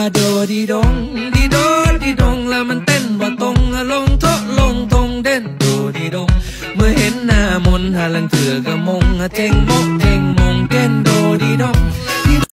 าโดดีดงดีโดดีดงแล้วมันเต้นว่าตรงลงททลงทงเด่นโดดีดง เมื่อเห็นหน้ามนหาลังเถื่อกะมงเจงโมกเจง